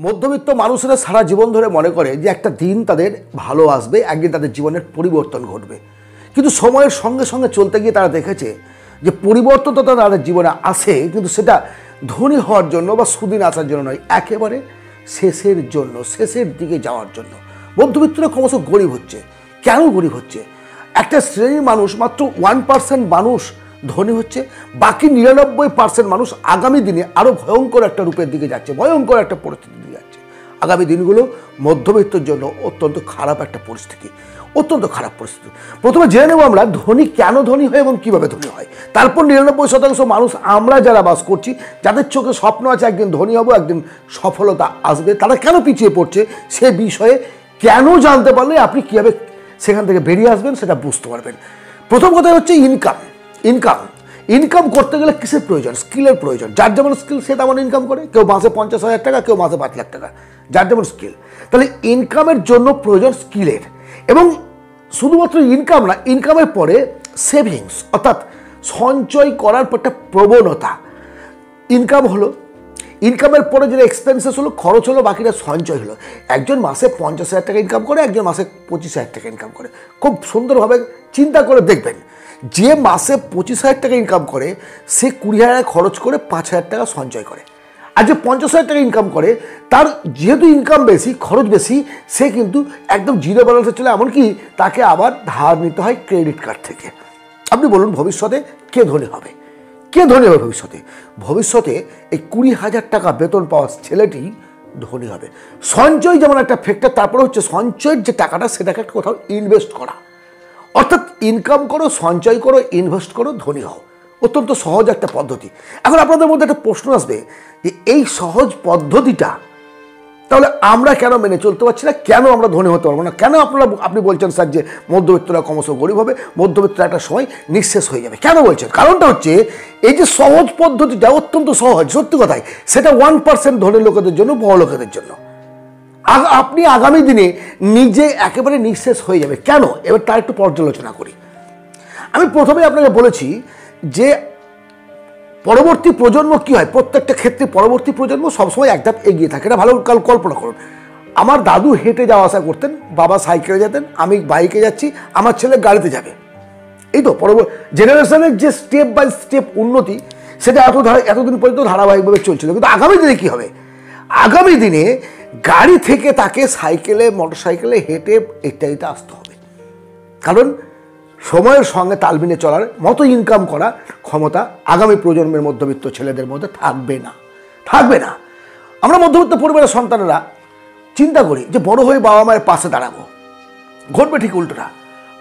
মধ্যবিত্ত মানুষেরা সারা জীবন ধরে মনে করে যে একটা দিন তাদের ভালো আসবে, একদিন তাদের জীবনের পরিবর্তন ঘটবে। কিন্তু সময়ের সঙ্গে সঙ্গে চলতে গিয়ে তারা দেখেছে যে পরিবর্তন তো তাদের জীবনে আসে, কিন্তু সেটা ধনী হওয়ার জন্য বা সুদিন আসার জন্য নয়, একেবারে শেষের জন্য, শেষের দিকে যাওয়ার জন্য। মধ্যবিত্তরা ক্রমশ গরিব হচ্ছে। কেন গরিব হচ্ছে? একটা শ্রেণির মানুষ মাত্র ওয়ান পার্সেন্ট মানুষ ধনী হচ্ছে, বাকি নিরানব্বই পার্সেন্ট মানুষ আগামী দিনে আরও ভয়ঙ্কর একটা রূপের দিকে যাচ্ছে, ভয়ঙ্কর একটা পরিস্থিতির দিকে যাচ্ছে। আগামী দিনগুলো মধ্যবিত্তর জন্য অত্যন্ত খারাপ একটা পরিস্থিতি, অত্যন্ত খারাপ পরিস্থিতি। প্রথমে জেনে নেব আমরা ধনী কেন ধনী হয় এবং কীভাবে ধনী হয়। তারপর নিরানব্বই শতাংশ মানুষ, আমরা যারা বাস করছি, যাদের চোখে স্বপ্ন আছে একদিন ধনী হব, একদিন সফলতা আসবে, তারা কেন পিছিয়ে পড়ছে সে বিষয়ে কেন জানতে পারলে আপনি কীভাবে সেখান থেকে বেরিয়ে আসবেন সেটা বুঝতে পারবেন। প্রথম কথা হচ্ছে ইনকাম ইনকাম ইনকাম করতে গেলে কিসের প্রয়োজন? স্কিলের প্রয়োজন। যার যেমন স্কিল সে তেমন ইনকাম করে। কেউ মাসে পঞ্চাশ হাজার টাকা, কেউ মাসে পাঁচ লাখ টাকা। যার যেমন স্কিল তাহলে ইনকামের জন্য প্রয়োজন স্কিলের এবং শুধুমাত্র ইনকাম না ইনকামের পরে সেভিংস অর্থাৎ সঞ্চয় করার পর একটা প্রবণতা। ইনকাম হলো। ইনকামের পরে যেটা এক্সপেন্সেস হলো, খরচ হলো, বাকিটা সঞ্চয় হলো। একজন মাসে পঞ্চাশ হাজার টাকা ইনকাম করে, একজন মাসে পঁচিশ হাজার টাকা ইনকাম করে। খুব সুন্দরভাবে চিন্তা করে দেখবেন। যে মাসে পঁচিশ হাজার টাকা ইনকাম করে, সে কুড়ি হাজার খরচ করে পাঁচ হাজার টাকা সঞ্চয় করে। আর যে পঞ্চাশ হাজার টাকা ইনকাম করে, তার যেহেতু ইনকাম বেশি, খরচ বেশি, সে কিন্তু একদম জিরো ব্যালেন্সে চলে, এমনকি তাকে আবার ধার নিতে হয় ক্রেডিট কার্ড থেকে। আপনি বলুন, ভবিষ্যতে কে ধনী হবে? কে ধনী হবে ভবিষ্যতে? ভবিষ্যতে এই কুড়ি হাজার টাকা বেতন পাওয়া ছেলেটি ধনী হবে। সঞ্চয় যেমন একটা ফ্যাক্টর তারপরে হচ্ছে সঞ্চয়ের যে টাকাটা, সেটাকে একটা কোথাও ইনভেস্ট করা। অর্থাৎ ইনকাম করো, সঞ্চয় করো ইনভেস্ট করো, ধনী হও। অত্যন্ত সহজ একটা পদ্ধতি। এখন আপনাদের মধ্যে একটা প্রশ্ন আসবে যে এই সহজ পদ্ধতিটা, তাহলে আমরা কেন মেনে চলতে পারছি না? কেন আমরা ধনী হতে পারব না? কেন আপনারা, আপনি বলছেন, স্যার, যে মধ্যবিত্তরা ক্রমশ গরিব হবে, মধ্যবিত্তরা একটা সময় নিঃশেষ হয়ে যাবে। কেন বলছেন? কারণটা হচ্ছে, এই যে সহজ পদ্ধতিটা অত্যন্ত সহজ, সত্যি কথাই। সেটা ওয়ান পার্সেন্ট ধনী লোকেদের জন্য, বড় লোকেদের জন্য। আপনি আগামী দিনে নিজে একেবারে নিঃশেষ হয়ে যাবে। কেন? এবার তার একটু পর্যালোচনা করি। আমি প্রথমে আপনাকে বলেছি যে পরবর্তী প্রজন্ম কি হয়? প্রত্যেকটা ক্ষেত্রে পরবর্তী প্রজন্ম সবসময় এক ধাপ এগিয়ে থাকে। এটা ভালো কাল কল্পনা করুন। আমার দাদু হেঁটে যাওয়া আসা করতেন, বাবা সাইকেলে যেতেন, আমি বাইকে যাচ্ছি, আমার ছেলে গাড়িতে যাবে। এই তো পরবর্তী জেনারেশনের যে স্টেপ বাই স্টেপ উন্নতি, সেটা এত এতদিন পর্যন্ত ধারাবাহিকভাবে চলছিল। কিন্তু আগামী দিনে কী হবে? আগামী দিনে গাড়ি থেকে তাকে সাইকেলে মোটর সাইকেলে হেঁটে ইত্যাদিতে আসতে হবে। কারণ সময়ের সঙ্গে তাল মিলে চলার মতো ইনকাম করা ক্ষমতা আগামী প্রজন্মের মধ্যবিত্ত ছেলেদের মধ্যে থাকবে না। থাকবে না। আমরা মধ্যবিত্ত পরিবারের সন্তানেরা চিন্তা করি যে বড় হয়ে বাবা মায়ের পাশে দাঁড়াবো। ঘটবে ঠিক উল্টোটা।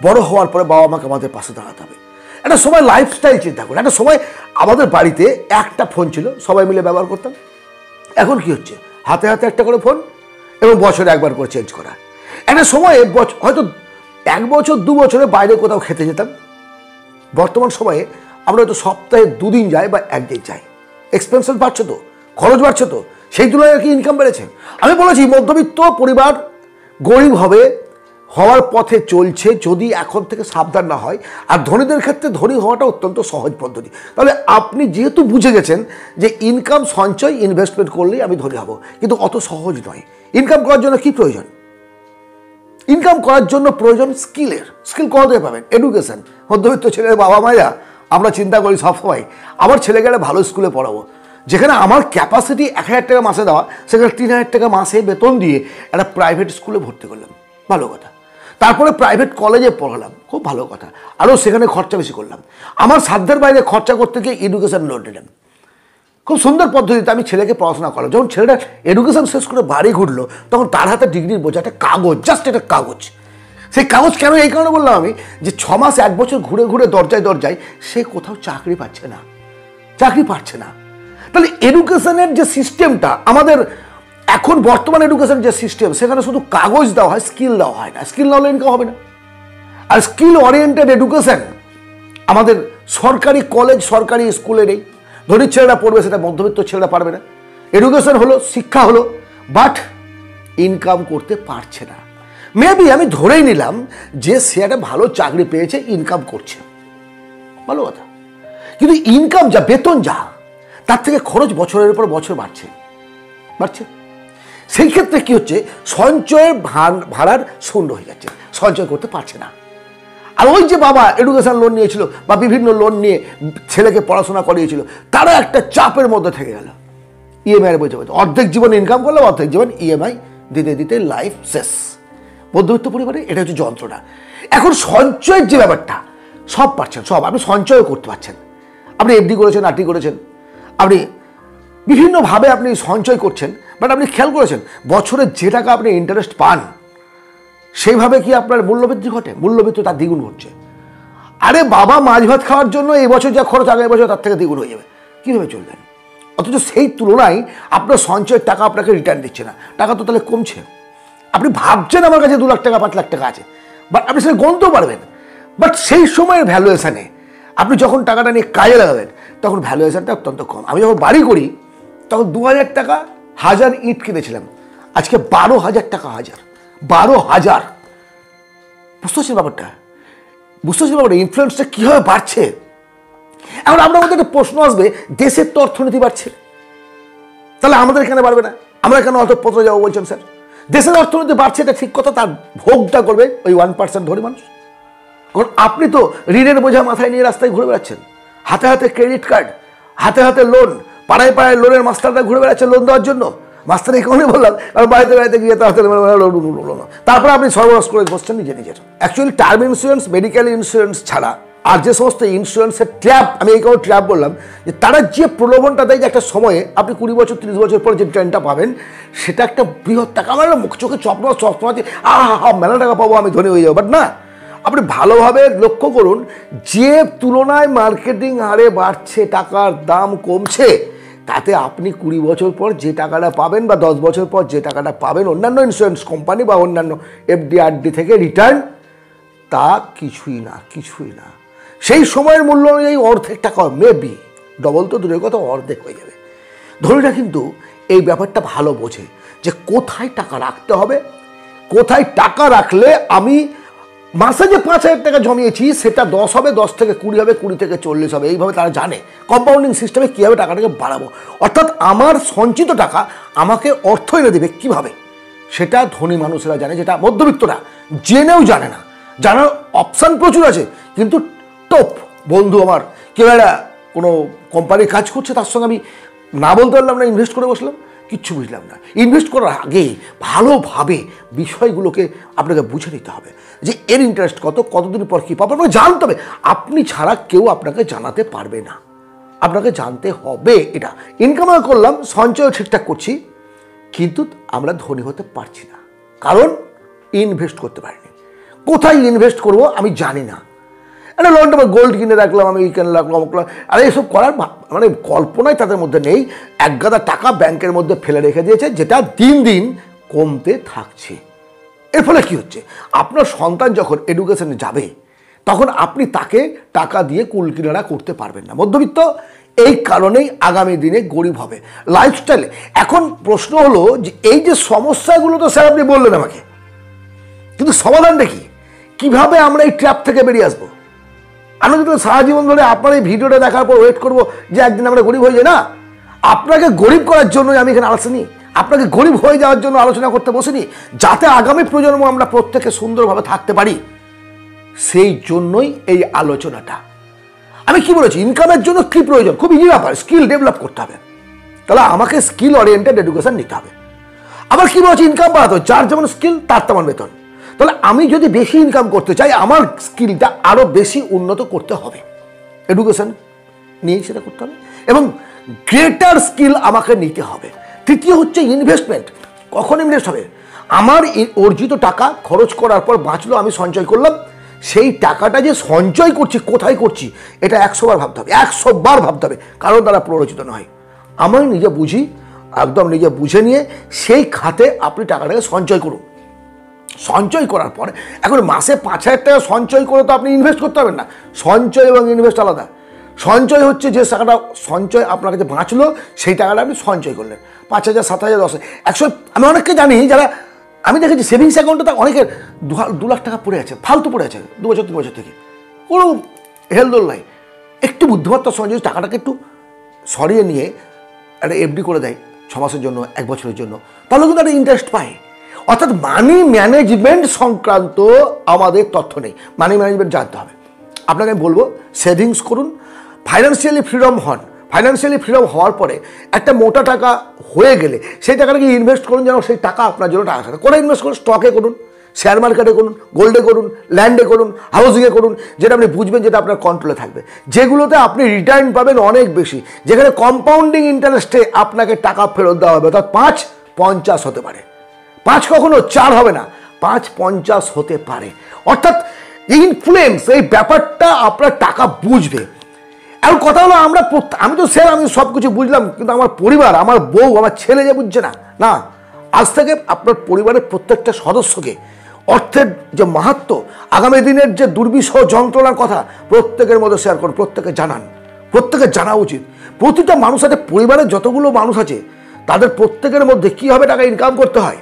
বড় হওয়ার পরে বাবা মাকে আমাদের পাশে দাঁড়াতে হবে। একটা সময় লাইফস্টাইল চিন্তা করি। একটা সময় আমাদের বাড়িতে একটা ফোন ছিল, সবাই মিলে ব্যবহার করতাম। এখন কি হচ্ছে? হাতে হাতে একটা করে ফোন এবং বছরে একবার করে চেঞ্জ করা। একটা সময়ে হয়তো এক বছর, দু বছরে বাইরে কোথাও খেতে যেতাম। বর্তমান সময়ে আমরা হয়তো সপ্তাহে দুদিন যাই বা একদিন যাই। এক্সপেন্সেস বাড়ছে তো, খরচ বাড়ছে তো, সেই তুলনায় কি ইনকাম বেড়েছে। আমি বলেছি মধ্যবিত্ত পরিবার গরিব হবে হওয়ার পথে চলছে যদি এখন থেকে সাবধান না হয়। আর ধনীদের ক্ষেত্রে ধনী হওয়াটা অত্যন্ত সহজ পদ্ধতি। তাহলে আপনি যেহেতু বুঝে গেছেন যে ইনকাম সঞ্চয় ইনভেস্টমেন্ট করলেই আমি ধনী হব, কিন্তু অত সহজ নয়। ইনকাম করার জন্য কি প্রয়োজন? ইনকাম করার জন্য প্রয়োজন স্কিলের স্কিল কোথা পাবেন? এডুকেশন মধ্যবিত্ত ছেলের বাবা মায়েরা, আমরা চিন্তা করি সবসময়, আমার ছেলেকে একটা ভালো স্কুলে পড়াবো। যেখানে আমার ক্যাপাসিটি এক হাজার টাকা মাসে দেওয়া, সেখানে তিন হাজার টাকা মাসে বেতন দিয়ে একটা প্রাইভেট স্কুলে ভর্তি করলাম। ভালো কথা। তারপরে প্রাইভেট কলেজে পড়ালাম। খুব ভালো কথা। আরও সেখানে খরচা বেশি করলাম। আমার সাধ্যের বাইরে খরচা করতে গিয়ে এডুকেশন লোন নিলাম। খুব সুন্দর পদ্ধতিতে আমি ছেলেকে পড়াশোনা করলাম। যখন ছেলেটা এডুকেশন শেষ করে বাড়ি ঘুরলো, তখন তার হাতে ডিগ্রির বোঝা একটা কাগজ জাস্ট একটা কাগজ। সেই কাগজ কেন এই কারণে বললাম আমি যে ছ মাস এক বছর ঘুরে ঘুরে দরজায় দরজায় সে কোথাও চাকরি পাচ্ছে না। চাকরি পাচ্ছে না। তাহলে এডুকেশনের যে সিস্টেমটা আমাদের এখন বর্তমান এডুকেশন যে সিস্টেম সেখানে শুধু কাগজ দেওয়া হয় স্কিল দেওয়া হয় না। স্কিল না হলে ইনকাম হবে না। আর স্কিল ওরিয়েন্টেড এডুকেশন আমাদের সরকারি কলেজ সরকারি স্কুলে নেই। ধনীর ছেলেরা পড়বে, সেটা মধ্যবিত্ত ছেলেরা পারবে না। এডুকেশন হলো, শিক্ষা হলো বাট ইনকাম করতে পারছে না। মেবি আমি ধরেই নিলাম যে সে একটা ভালো চাকরি পেয়েছে ইনকাম করছে। ভালো কথা। কিন্তু ইনকাম যা, বেতন যা, তার থেকে খরচ বছরের পর বছর বাড়ছে। বাড়ছে। সেই ক্ষেত্রে কি হচ্ছে? সঞ্চয়ের ভাড়ার শূন্য হয়ে যাচ্ছে। সঞ্চয় করতে পারছে না। আর ওই যে বাবা এডুকেশন লোন নিয়েছিল বা বিভিন্ন লোন নিয়ে ছেলেকে পড়াশোনা করিয়েছিল তারা একটা চাপের মধ্যে থেকে গেল। ইএমআই বোঝা বোঝা অর্ধেক জীবন ইনকাম করল অর্ধেক জীবন ইএমআই দিতে দিতে লাইফ শেষ। মধ্যবিত্ত পরিবারে এটা হচ্ছে যন্ত্রণা। এখন সঞ্চয়ের যে ব্যাপারটা, সব পাচ্ছেন সব। আপনি সঞ্চয়ও করতে পারছেন। আপনি এফডি করেছেন আরটি করেছেন। আপনি বিভিন্নভাবে আপনি সঞ্চয় করছেন। বাট আপনি খেয়াল করেছেন, বছরে যে টাকা আপনি ইন্টারেস্ট পান, সেইভাবে কি আপনার মূল্যবৃদ্ধি ঘটে? মূল্যবৃদ্ধি তার দ্বিগুণ ঘটছে। আরে বাবা, মাছ ভাত খাওয়ার জন্য এই বছর যা খরচ আগামী বছর তার থেকে দ্বিগুণ হয়ে যাবে। কীভাবে চলবেন? অথচ সেই তুলনায় আপনার সঞ্চয়ের টাকা আপনাকে রিটার্ন দিচ্ছে না। টাকা তো তাহলে কমছে। আপনি ভাবছেন আমার কাছে দু লাখ টাকা, পাঁচ লাখ টাকা আছে বাট আপনি সেটা গণতেও পারবেন। বাট সেই সময়ের ভ্যালুয়েশানে আপনি যখন টাকাটা নিয়ে কাজে লাগাবেন, তখন ভ্যালুয়েশানটা অত্যন্ত কম। আমি যখন বাড়ি করি, তখন দু হাজার টাকা হাজার ইট কিনেছিলাম। আজকে বারো হাজার টাকা হাজার। বারো হাজার। বুঝতে পারছেন ব্যাপারটা? বুঝতে পারছেন ব্যাপারটা? ইনফ্লুয়েন্সটা কীভাবে বাড়ছে? এখন আমরা মধ্যে একটা প্রশ্ন আসবে, দেশের তো অর্থনীতি বাড়ছে। তাহলে আমাদের এখানে বাড়বে না? আমরা কেন অত পত্র যাব বলছেন স্যার? দেশের অর্থনীতি বাড়ছে, এটা ঠিক কথা, তার ভোগটা করবে ওই ওয়ান পার্সেন্ট ধরে মানুষ। কারণ আপনি তো ঋণের বোঝা মাথায় নিয়ে রাস্তায় ঘুরে বেড়াচ্ছেন। হাতে হাতে ক্রেডিট কার্ড হাতে হাতে লোন পাড়ায় পাড়ায় লোনের মাস্টাররা ঘুরে বেড়াচ্ছে লোন দেওয়ার জন্য। মাস্টার এই বললাম? আর বাড়িতে বাড়িতে গিয়ে তারপরে আপনি সর্বনাশ করে বসছেন নিজে, নিজের। Actually term insurance medical insurance ছাড়া আর যে সমস্ত ইন্স্যুরেন্সের ট্র্যাপ আমি এই কারণে ট্র্যাপ বললাম, যে তারা যে প্রলোভনটা দেয় যে একটা সময়ে আপনি কুড়ি বছর, তিরিশ বছর পরে যে ট্রেনটা পাবেন, সেটা একটা বৃহৎ টাকা আমার মুখ চোখে চপ্ন চপ্ন আছে, আহা মেলা টাকা পাবো, আমি ধনী হয়ে যাব। বাট না, আপনি ভালোভাবে লক্ষ্য করুন, যে তুলনায় মার্কেটিং হারে বাড়ছে, টাকার দাম কমছে তাতে আপনি কুড়ি বছর পর যে টাকাটা পাবেন বা দশ বছর পর যে টাকাটা পাবেন, অন্যান্য ইন্স্যুরেন্স কোম্পানি বা অন্যান্য এফডি আরডি থেকে রিটার্ন তা কিছুই না কিছুই না। সেই সময়ের মূল্য অনুযায়ী অর্ধেক টাকা মেবি ডবল তো দূরের কথা, অর্ধেক হয়ে যাবে। ধনীরা কিন্তু, এই ব্যাপারটা ভালো বোঝে যে কোথায় টাকা রাখতে হবে, কোথায় টাকা রাখলে আমি মাসে যে পাঁচ হাজার টাকা জমিয়েছি, সেটা দশ হবে, দশ থেকে কুড়ি হবে, কুড়ি থেকে চল্লিশ হবে, এইভাবে তারা জানে। কম্পাউন্ডিং সিস্টেমে কীভাবে টাকাটাকে বাড়াবো? অর্থাৎ আমার সঞ্চিত টাকা আমাকে অর্থ এনে দেবে কীভাবে? সেটা ধনী মানুষেরা জানে, যেটা মধ্যবিত্তরা জেনেও জানে না। জানার অপশান প্রচুর আছে, কিন্তু টপ বন্ধু আমার, কেউ একটা কোনো কোম্পানির কাজ করছে, তার সঙ্গে আমি না বলতে পারলাম না ইনভেস্ট করে বসলাম, কিচ্ছু বুঝলাম না। ইনভেস্ট করার আগে ভালোভাবে বিষয়গুলোকে আপনাকে বুঝে নিতে হবে। যে এর ইন্টারেস্ট কত কতদিন পর কী পাবো আপনাকে জানতে হবে। আপনি ছাড়া কেউ আপনাকে জানাতে পারবে না। আপনাকে জানতে হবে এটা। ইনকাম করলাম সঞ্চয় ঠিকঠাক করছি, কিন্তু আমরা ধনী হতে পারছি না। কারণ ইনভেস্ট করতে পারিনি। কোথায় ইনভেস্ট করব আমি জানি না। একটা লোন টাইম গোল্ড কিনে রাখলাম, আমি কিনে রাখলাম অমুক আর এইসব করার মানে কল্পনাই তাদের মধ্যে নেই। এক গাদা টাকা ব্যাংকের মধ্যে ফেলে রেখে দিয়েছে, যেটা দিন দিন কমতে থাকছে। এর ফলে কি হচ্ছে? আপনার সন্তান যখন এডুকেশনে যাবে, তখন আপনি তাকে টাকা দিয়ে কুল কিনারা করতে পারবেন না। মধ্যবিত্ত, এই কারণেই আগামী দিনে গরিব হবে। লাইফস্টাইলে এখন প্রশ্ন হলো যে এই যে সমস্যাগুলো তো স্যার আপনি বললেন আমাকে, কিন্তু সমাধানটা কি? কীভাবে আমরা এই ট্র্যাপ থেকে বেরিয়ে আসব? আমি কিন্তু সারা জীবন ধরে আপনার এই ভিডিওটা দেখার পর ওয়েট করব যে একদিন আমরা গরিব হয়ে যাই না? আপনাকে গরিব করার জন্যই আমি এখানে আসিনি। আপনাকে গরিব হয়ে যাওয়ার জন্য আলোচনা করতে বসিনি, যাতে আগামী প্রজন্ম আমরা প্রত্যেকে সুন্দরভাবে থাকতে পারি। সেই জন্যই এই আলোচনাটা। আমি কি বলেছি ইনকামের জন্য কি প্রয়োজন? খুব ইজি ব্যাপার স্কিল ডেভেলপ করতে হবে। তাহলে আমাকে স্কিল ওরিয়েন্টেড এডুকেশন নিতে হবে। আবার কি বলছি ইনকাম বাড়াতে হবে, যার যেমন স্কিল তার তেমন বেতন। তাহলে আমি যদি বেশি ইনকাম করতে চাই, আমার স্কিলটা আরও বেশি উন্নত করতে হবে। এডুকেশন নিয়েই সেটা করতে হবে। এবং গ্রেটার স্কিল আমাকে নিতে হবে। তৃতীয় হচ্ছে ইনভেস্টমেন্ট কখন ইনভেস্ট হবে? আমার অর্জিত টাকা খরচ করার পর বাঁচলো, আমি সঞ্চয় করলাম। সেই টাকাটা যে সঞ্চয় করছি, কোথায় করছি, এটা একশোবার ভাবতে হবে, একশো বার ভাবতে হবে কারণ তারা প্ররোচিত নয়। আমি নিজে বুঝি, একদম নিজে বুঝে নিয়ে সেই খাতে আপনি টাকাটাকে সঞ্চয় করুন। সঞ্চয় করার পর, এখন মাসে পাঁচ হাজার টাকা সঞ্চয় করে তো আপনি ইনভেস্ট করতে পারবেন না। সঞ্চয় এবং ইনভেস্ট আলাদা। সঞ্চয় হচ্ছে যে টাকাটা সঞ্চয় আপনার কাছে বাঁচলো, সেই টাকাটা আপনি সঞ্চয় করলেন। পাঁচ হাজার, সাত হাজার, দশ একশো, আমি অনেককে জানি যারা, আমি দেখেছি সেভিংস অ্যাকাউন্টে তা অনেকের দু লাখ টাকা পড়ে আছে, ফালতু পড়ে আছে, দু বছর, তিন বছর থেকে। কোনো হেলদোল নাই। একটু বুদ্ধিমত্তার যদি টাকাটাকে একটু সরিয়ে নিয়ে একটা এফডি করে দেয় ছ মাসের জন্য, এক বছরের জন্য, তাহলে কিন্তু একটা ইন্টারেস্ট পায়। অর্থাৎ মানি ম্যানেজমেন্ট সংক্রান্ত আমাদের তথ্য নেই। মানি ম্যানেজমেন্ট জানতে হবে। আপনাকে আমি বলব সেভিংস করুন ফাইন্যান্সিয়ালি ফ্রিডম হন ফাইন্যান্সিয়ালি ফ্রিডম হওয়ার পরে একটা মোটা টাকা হয়ে গেলে সেই টাকাটাকে ইনভেস্ট করুন যেন সেই টাকা আপনার জন্য টাকা থাকে? করে ইনভেস্ট করুন? স্টকে করুন শেয়ার মার্কেটে করুন গোল্ডে করুন ল্যান্ডে করুন হাউসিংয়ে করুন, যেটা আপনি বুঝবেন যেটা আপনার কন্ট্রোলে থাকবে। যেগুলোতে আপনি রিটার্ন পাবেন অনেক বেশি, যেখানে কম্পাউন্ডিং ইন্টারেস্টে আপনাকে টাকা ফেরত দেওয়া হবে, অর্থাৎ পাঁচ পঞ্চাশ হতে পারে। পাঁচ কখনো চার হবে না, পাঁচ পঞ্চাশ হতে পারে। অর্থাৎ ইনফ্লুয়েন্স এই ব্যাপারটা আপনার টাকা বুঝবে। এখন কথা হলো আমরা আমি তো স্যার আমি সব কিছু বুঝলাম, কিন্তু আমার পরিবার, আমার বউ, আমার ছেলে যে বুঝছে না না। আজ থেকে আপনার পরিবারের প্রত্যেকটা সদস্যকে অর্থের যে মাহাত্ম আগামী দিনের যে দুর্বিষহ যন্ত্রণার কথা প্রত্যেকের মধ্যে শেয়ার করুন, প্রত্যেকে জানান। প্রত্যেকের জানা উচিত। প্রতিটা মানুষ আছে, পরিবারের যতগুলো মানুষ আছে, তাদের প্রত্যেকের মধ্যে কীভাবে টাকা ইনকাম করতে হয়,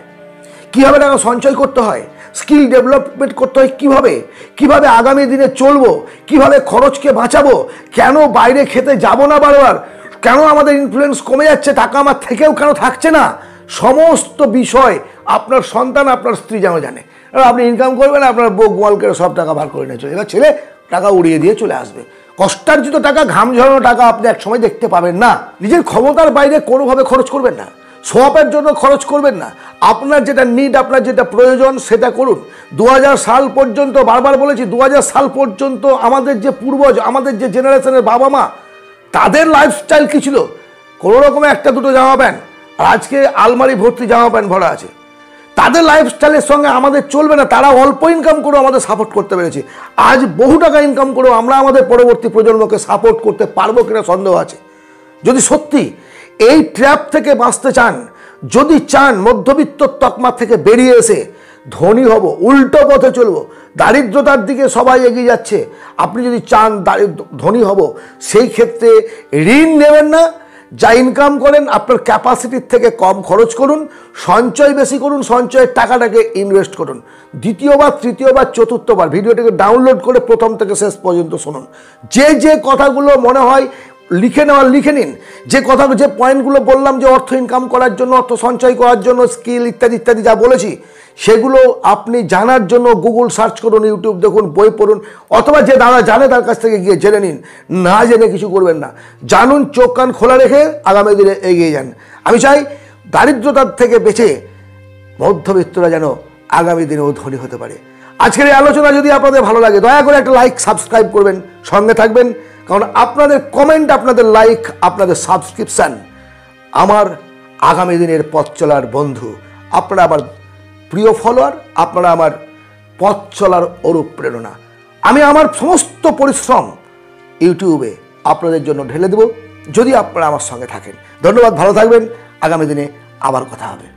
কীভাবে টাকা সঞ্চয় করতে হয় স্কিল ডেভেলপমেন্ট করতে হয় কীভাবে? কীভাবে আগামী দিনে চলবো? কীভাবে খরচকে বাঁচাবো? কেন বাইরে খেতে যাব না বারবার? কেন আমাদের ইনফ্লুয়েন্স কমে যাচ্ছে? টাকা আমার থেকেও কেন থাকছে না? সমস্ত বিষয় আপনার সন্তান, আপনার স্ত্রী যেন জানে। আপনি ইনকাম করবেন, আপনার বউ গোয়াল করে সব টাকা বার করে নিয়ে চলে এবার ছেলে টাকা উড়িয়ে দিয়ে চলে আসবে। কষ্টার্জিত টাকা, ঘাম ঝরানো টাকা আপনি এক সময় দেখতে পাবেন না। নিজের ক্ষমতার বাইরে কোনোভাবে খরচ করবেন না। সোয়াপের জন্য খরচ করবেন না। আপনার যেটা নিড আপনার যেটা প্রয়োজন, সেটা করুন। দু হাজার সাল পর্যন্ত, বারবার বলেছি দু হাজার সাল পর্যন্ত আমাদের যে পূর্বজ, আমাদের যে জেনারেশনের বাবা মা, তাদের লাইফস্টাইল কী ছিল? কোনো রকমে একটা দুটো জামা প্যান্ট, আর আজকে আলমারি ভর্তি জামা প্যান্ট ভরা আছে। তাদের লাইফস্টাইলের সঙ্গে আমাদের চলবে না, তারা অল্প ইনকাম করেও আমাদের সাপোর্ট করতে পেরেছে। আজ বহু টাকা ইনকাম করেও আমরা আমাদের পরবর্তী প্রজন্মকে সাপোর্ট করতে পারব কিনা সন্দেহ আছে। যদি সত্যি এই ট্র্যাপ থেকে বাঁচতে চান। যদি চান মধ্যবিত্ত তকমা থেকে বেরিয়ে এসে ধনী হব, উল্টো পথে চলবো, দারিদ্রতার দিকে সবাই এগিয়ে যাচ্ছে, আপনি যদি চান দারিদ্র, ধনী হব, সেই ক্ষেত্রে ঋণ নেবেন না। যা ইনকাম করেন, আপনার ক্যাপাসিটির থেকে কম খরচ করুন, সঞ্চয় বেশি করুন, সঞ্চয়ের টাকাটাকে ইনভেস্ট করুন। দ্বিতীয়বার, তৃতীয়বার, চতুর্থবার, ভিডিওটিকে ডাউনলোড করে প্রথম থেকে শেষ পর্যন্ত শুনুন। যে যে কথাগুলো মনে হয় লিখে নেওয়ার, লিখে নিন। যে কথা, যে পয়েন্টগুলো বললাম যে অর্থ ইনকাম করার জন্য, অর্থ সঞ্চয় করার জন্য স্কিল ইত্যাদি ইত্যাদি যা বলেছি, সেগুলো আপনি জানার জন্য গুগল সার্চ করুন ইউটিউব দেখুন, বই পড়ুন, অথবা যে দাদা জানে তার কাছ থেকে গিয়ে জেনে নিন। না জেনে কিছু করবেন না। জানুন, চোখ কান খোলা রেখে আগামী দিনে এগিয়ে যান। আমি চাই দারিদ্রতার থেকে বেঁচে মধ্যবিত্তরা যেন আগামী দিনেও ধনী হতে পারে। আজকের এই আলোচনা যদি আপনাদের ভালো লাগে, দয়া করে একটা লাইক সাবস্ক্রাইব করবেন। সঙ্গে থাকবেন। কারণ আপনাদের কমেন্ট আপনাদের লাইক আপনাদের সাবস্ক্রিপশান আমার আগামী দিনের পথ চলার বন্ধু। আপনারা আমার প্রিয় ফলোয়ার আপনারা আমার পথ চলার অনুপ্রেরণা। আমি আমার সমস্ত পরিশ্রম ইউটিউবে আপনাদের জন্য ঢেলে দেব। যদি আপনারা আমার সঙ্গে থাকেন। ধন্যবাদ, ভালো থাকবেন। আগামী দিনে আবার কথা হবে।